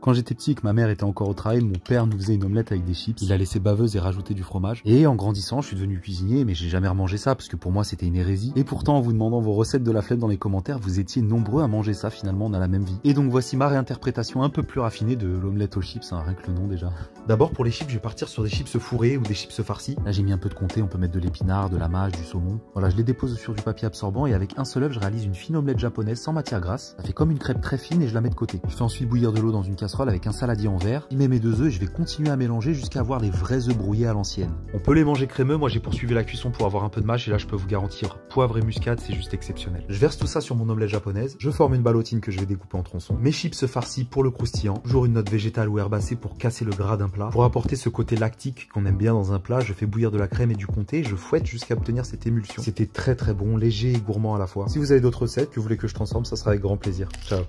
Quand j'étais petit et que ma mère était encore au travail, mon père nous faisait une omelette avec des chips. Il a laissé baveuse et rajouté du fromage. Et en grandissant, je suis devenu cuisinier, mais j'ai jamais remangé ça parce que pour moi c'était une hérésie. Et pourtant, en vous demandant vos recettes de la flemme dans les commentaires, vous étiez nombreux à manger ça finalement, on a la même vie. Et donc voici ma réinterprétation un peu plus raffinée de l'omelette aux chips, hein, rien que le nom déjà. D'abord pour les chips, je vais partir sur des chips fourrés ou des chips farcis. Là j'ai mis un peu de comté, on peut mettre de l'épinard, de la mâche, du saumon. Voilà, je les dépose sur du papier absorbant et avec un seul œuf, je réalise une fine omelette japonaise sans matière grasse. Ça fait comme une crêpe très fine et je la mets de côté. Je fais ensuite bouillir de l'eau dans une casserole avec un saladier en verre. Je mets mes deux œufs et je vais continuer à mélanger jusqu'à avoir des vrais œufs brouillés à l'ancienne. On peut les manger crémeux, moi j'ai poursuivi la cuisson pour avoir un peu de mâche et là je peux vous garantir poivre et muscade, c'est juste exceptionnel. Je verse tout ça sur mon omelette japonaise, je forme une ballotine que je vais découper en tronçons. Mes chips farcis pour le croustillant, toujours une note végétale ou herbacée pour casser le gras d'un plat. Pour apporter ce côté lactique qu'on aime bien dans un plat, je fais bouillir de la crème et du comté, je fouette jusqu'à obtenir cette émulsion. C'était très très bon, léger et gourmand à la fois. Si vous avez d'autres recettes que vous voulez que je transforme, ça sera avec grand plaisir. Ciao